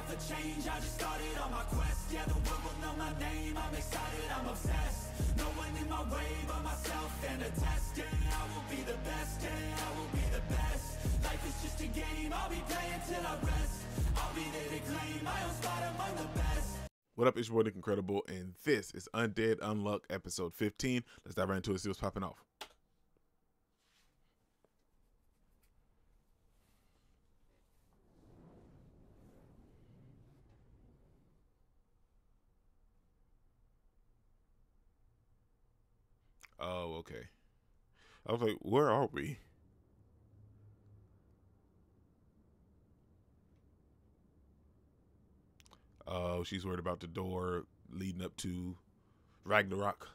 out for change, I just started on my quest. Yeah, the world will know my name, I'm excited, I'm obsessed. No one in my way but myself and a test. Yeah, I will be the best, yeah, I will be the best. Life is just a game, I'll be playing till I rest. I'll be there to claim my own spot among the best. What up, it's your boy Nick Incredible, and this is Undead Unluck episode 15. Let's dive right into it, see what's popping off. Oh, okay. I was like, where are we? Oh, she's worried about the door leading up to Ragnarok.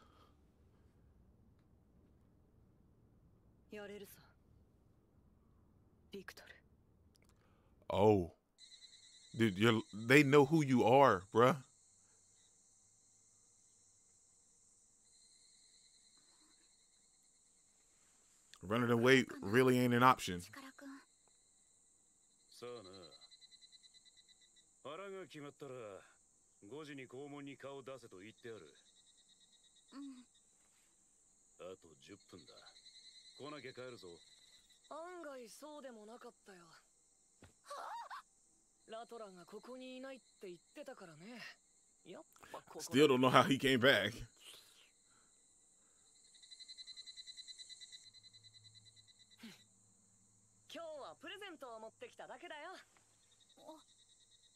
Oh. Dude, they know who you are, bruh. Running away really ain't an option. Still don't know how he came back. ントを持ってきただけだよお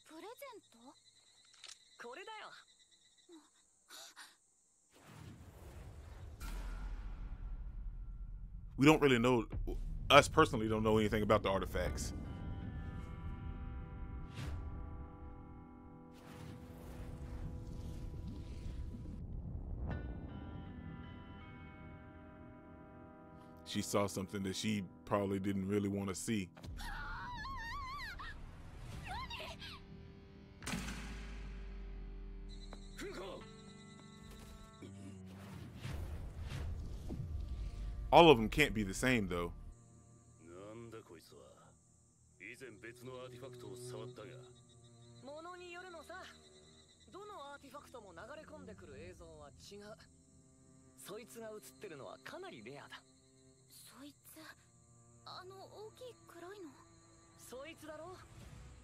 プレゼントこれだよ We don't really know, us personally don't know anything about the artifacts. She saw something that she probably didn't really want to see. All of them can't be the same though. なんだこいつは。以前別のアーティファクトを触ったが。ものによるのさ。どのアーティファクトも流れ込んでくる映像は違う。そいつが映ってるのはかなりレアだ。そいつ？あの大きい黒いの？そいつだろ。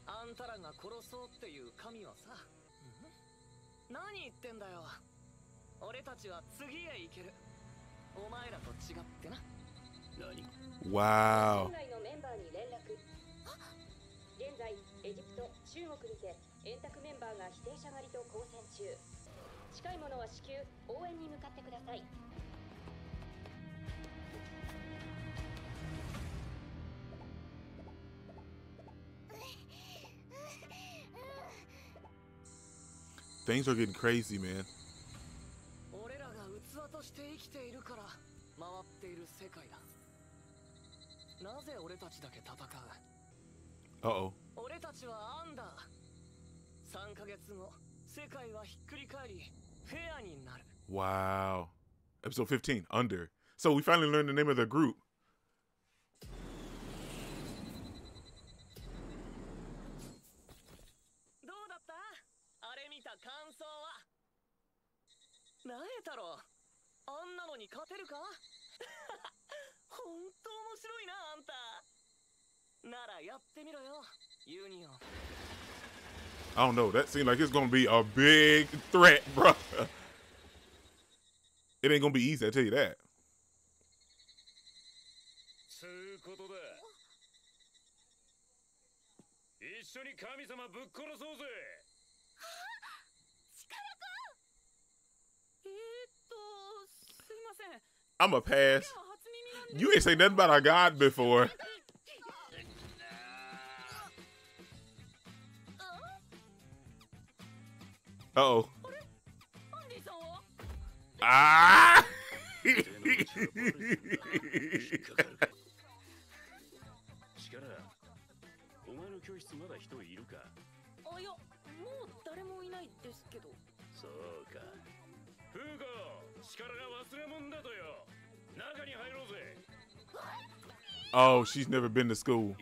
あんたらが殺そうっていう神はさ。ん？何言ってんだよ。俺たちは次へ行ける Wow. 県外のメンバーに連絡現在エジプト中国にて円卓メンバーが否定者狩りと交戦中。近い者は至急応援に向かってください。Things are getting crazy, man. 世界だ。なぜ俺たちだけ戦う、Uh-oh. 俺たちはアンダー。3ヶ月後世界はひっくり返りフェアになる。Wow Episode 15 Under So we finally learned the name of the group. どうだった？あれ見た感想は？なえたろうあんなのに勝てるか？どうだったあれ見た感想はなえ太郎あんなのに勝てるかほんと面白いなあんたならやってみろよユニオン I don't know. That seemed like it's gonna be a big threat, bro. It ain't gonna be easy, I tell you that. つうことだ一緒に神様ぶっ殺そうぜえー、っとすいません I'm a pass. You ain't say nothing about our God before. Uh oh. Ah! Oh, she's never been to school.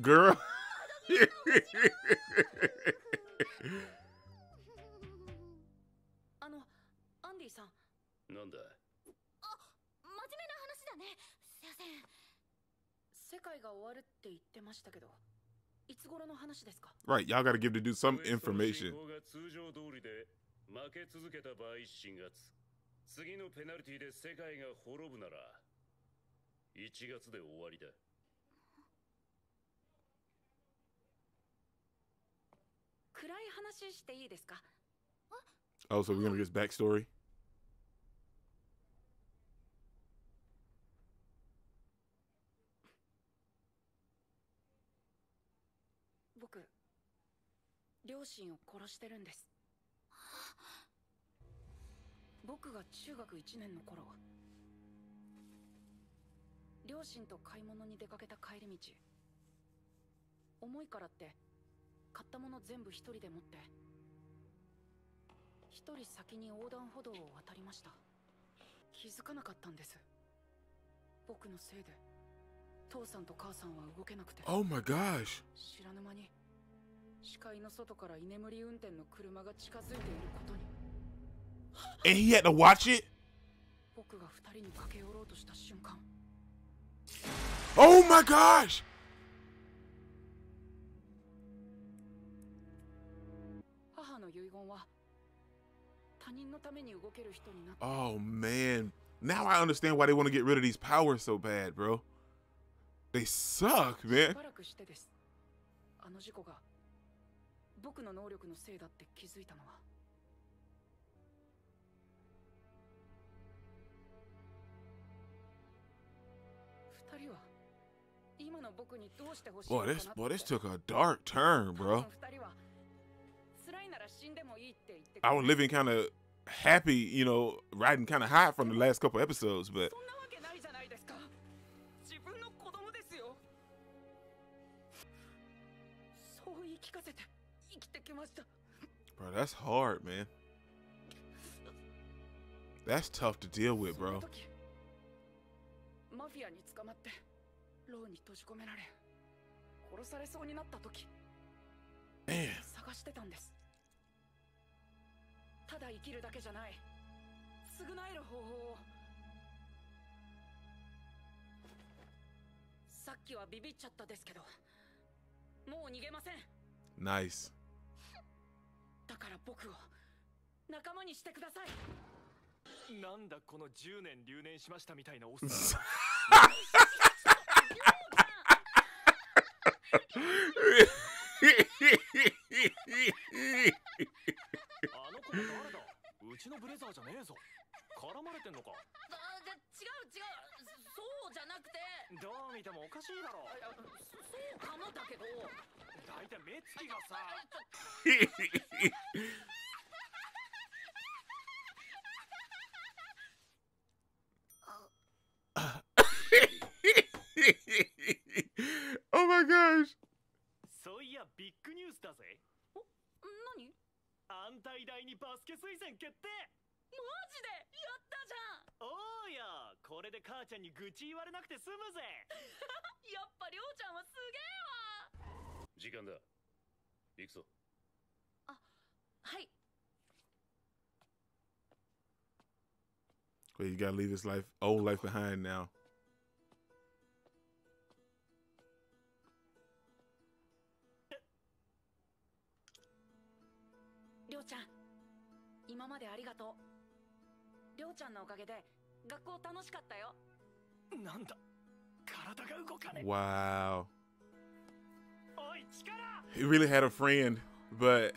Girl. right, y'all got to give the dude some information. 進行が通常通りで負け続けた場合7月次のペナルティで世界が滅ぶなら1月で終わりだ暗い話していいですか Oh, so we're gonna get his backstory. 両親を殺してるんです。僕が中学1年の頃両親と買い物に出かけた帰り道重いからって買ったもの全部一人で持って一人先に横断歩道を渡りました。気づかなかったんです。僕のせいで父さんと母さんは動けなくて。Oh my gosh. 知らぬ間に視界の外から居眠り運転の車が近づいていることに And he had to watch it? 僕が二人に駆け寄ろうとした瞬間 Oh my gosh. 母の遺言は他人のために動ける人になって Oh man. Now I understand why they want to get rid of these powers so bad, bro. They suck, し man. 僕の能力のせいだって気づいたのは二人は今の僕にどうしてほしいの Boy, かな this って boy, this took a dark turn, 多 bro. 分二人は辛いなら死んでもいいって言ってく I れ was living kind of happy, you know, riding kind of high from the last couple episodes, but そんなわけないじゃないですか自分の子供ですよそう言い聞かせて生きてきました bro, that's hard, man. That's tough to deal with, その bro. 時マフィアに捕まって牢に閉じ込められ殺されそうになった時 Man, 探してたんですただ生きるだけじゃない償える方法をさっきはビビっちゃったですけどもう逃げません nice. だから僕を仲間にしてください。なんだこの10年留年しましたみたいなおっさん。あの子誰だ？うちのブレザーじゃねえぞ。絡まれてんのか？あで違う違う。そうじゃなくて。どう見てもおかしいだろ。そうかもだけど大体目つきがさ。Oh my gosh. そういやビッグニュースだぜ。何？安泰大にバスケ推薦決定。マジで？やったじゃん。おーや。これで母ちゃんに愚痴言われなくて済むぜ。やっぱりょうちゃんはすげえわ時間だ行くぞはい Wait, you gotta leave his life, old life behind now. りょうちゃん今までありがとうりょうちゃんのおかげで学校楽しかったよなんだ体が動かね Wow. He really had a friend, but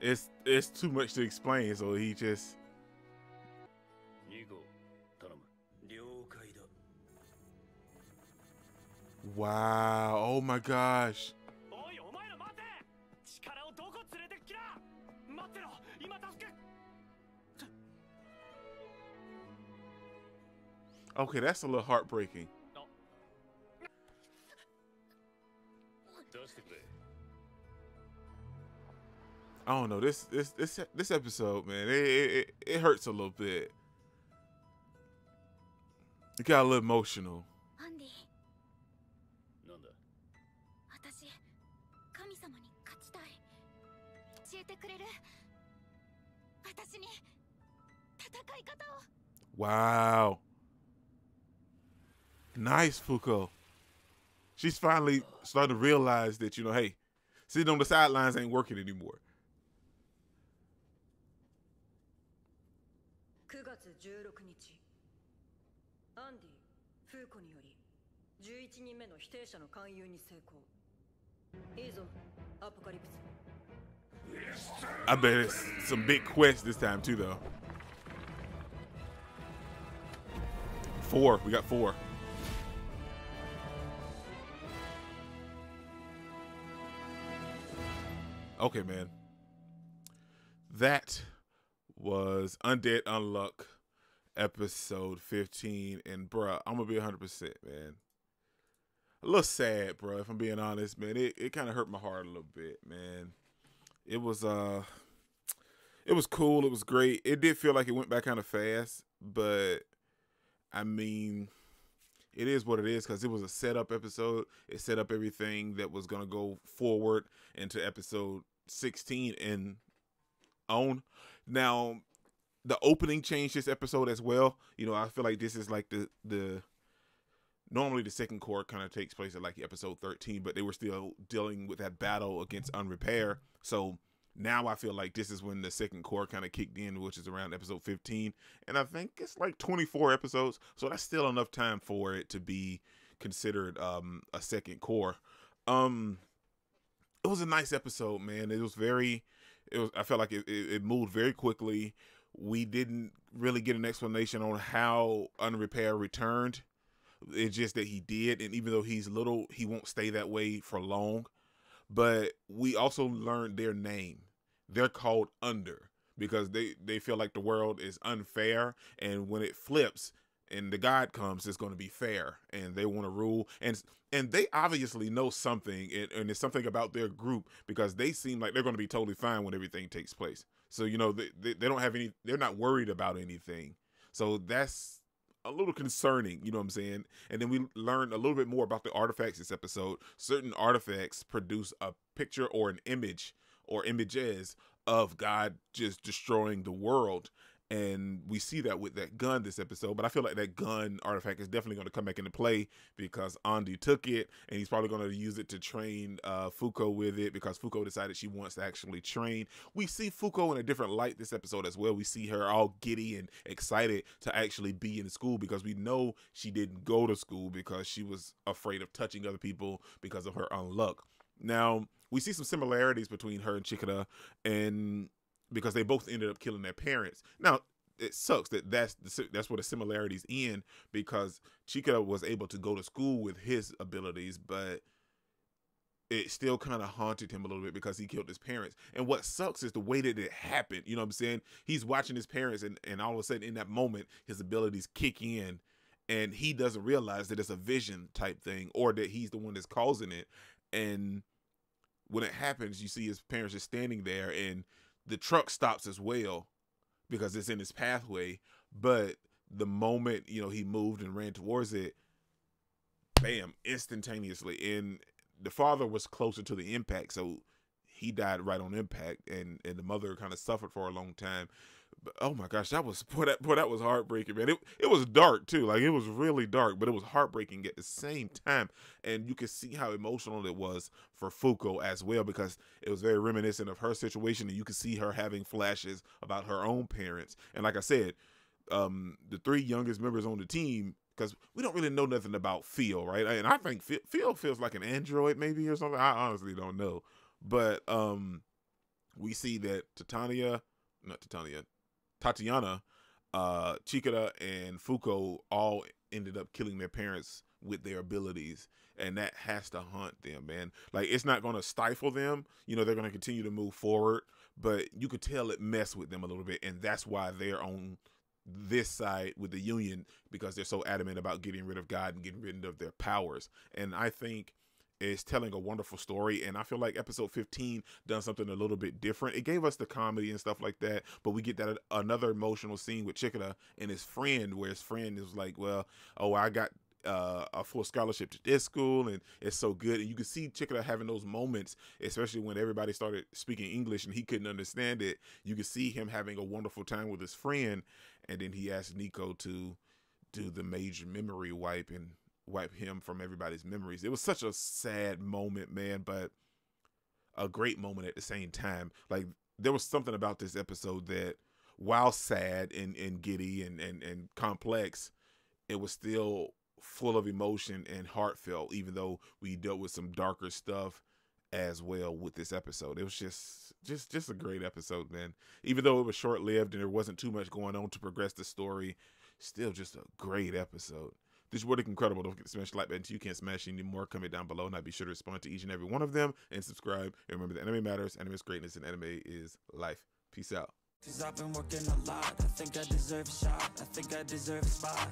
it's it's too much to explain, so he just Wow, oh my gosh. Okay, that's a little heartbreaking. I don't know this this this this episode, man. It it, it hurts a little bit. It got a little emotional. Wow. Nice, Fuko. She's finally starting to realize that, you know, hey, sitting on the sidelines ain't working anymore. I bet it's some big quest this time too, though. Four. We got four. Okay, man. That was Undead Unluck episode 15. And, bruh, I'm going to be 100%, man. A little sad, bro. If I'm being honest, man, it, it kind of hurt my heart a little bit, man. It was uh, it was cool. It was great. It did feel like it went by kind of fast, but I mean, it is what it is because it was a setup episode. It set up everything that was gonna go forward into episode 16 and on. Now, the opening changed this episode as well. You know, I feel like this is like the the normally the second cour kind of takes place at like episode 13 but they were still dealing with that battle against unrepair so now i feel like this is when the second cour kind of kicked in which is around episode 15 and i think it's like 24 episodes so that's still enough time for it to be considered um a second cour. Um it was a nice episode man. It was very it was i felt like it, it, it moved very quickly. We didn't really get an explanation on how unrepair returned. It's just that he did, and even though he's little, he won't stay that way for long. But we also learned their name. They're called Under because they they feel like the world is unfair, and when it flips and the God comes, it's going to be fair, and they want to rule. And and they obviously know something, and, and it's something about their group because they seem like they're going to be totally fine when everything takes place. So you know they, they they don't have any, they're not worried about anything. So that's a little concerning, you know what I'm saying? And then we learned a little bit more about the artifacts this episode. Certain artifacts produce a picture or an image or images of God just destroying the world. And we see that with that gun this episode, but I feel like that gun artifact is definitely going to come back into play because Andy took it and he's probably going to use it to train uh, Fuko with it because Fuko decided she wants to actually train. We see Fuko in a different light this episode as well. We see her all giddy and excited to actually be in school because we know she didn't go to school because she was afraid of touching other people because of her unluck. Now, we see some similarities between her and Chikara and because they both ended up killing their parents. Now it sucks that that's that's where the similarities end because Chikara was able to go to school with his abilities, but it still kind of haunted him a little bit because he killed his parents. And what sucks is the way that it happened. You know what I'm saying? He's watching his parents, and and all of a sudden in that moment, his abilities kick in. And he doesn't realize that it's a vision type thing, or that he's the one that's causing it. And when it happens, you see his parents just standing there, and the truck stops as well because it's in his pathway. But the moment you know he moved and ran towards it, bam, instantaneously. And the father was closer to the impact, so he died right on impact, and and the mother kind of suffered for a long time. Oh my gosh, that was boy, that boy, that was heartbreaking, man. It it was dark too, like it was really dark, but it was heartbreaking at the same time. And you could see how emotional it was for Fuko as well, because it was very reminiscent of her situation, and you could see her having flashes about her own parents. And like I said, um, the three youngest members on the team because we don't really know nothing about Phil, right? And I think Phil, Phil feels like an android, maybe or something. I honestly don't know, but um, we see that Titania, not Titania, Tatiana, uh, Chikara, and Fuko all ended up killing their parents with their abilities, and that has to haunt them, man. Like it's not going to stifle them. You know, they're going to continue to move forward, but you could tell it messed with them a little bit, and that's why they're on this side with the union because they're so adamant about getting rid of God and getting rid of their powers. And I think is telling a wonderful story and i feel like episode 15 done something a little bit different. It gave us the comedy and stuff like that but we get that another emotional scene with chikara and his friend where his friend is like well oh i got uh, a full scholarship to this school and it's so good. And you can see Chikara having those moments especially when everybody started speaking English and he couldn't understand it. You can see him having a wonderful time with his friend and then he asked Nico to do the major memory wipe and wipe him from everybody's memories. It was such a sad moment, man, but a great moment at the same time. Like there was something about this episode that while sad and, and giddy and, and, and complex, it was still full of emotion and heartfelt, even though we dealt with some darker stuff as well with this episode. It was just just just a great episode, man. Even though it was short lived and there wasn't too much going on to progress the story, still just a great episode. This is really incredible. Don't forget to smash the like button so you can't smash any more. Comment down below and I'll be sure to respond to each and every one of them and subscribe. And remember, the anime matters, anime is greatness, and anime is life. Peace out. Cause I've been working a lot. I think I deserve a shot. I think I deserve a spot.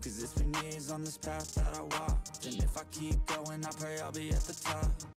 Cause it's been years on this path that I walked. And if I keep going, I pray I'll be at the top.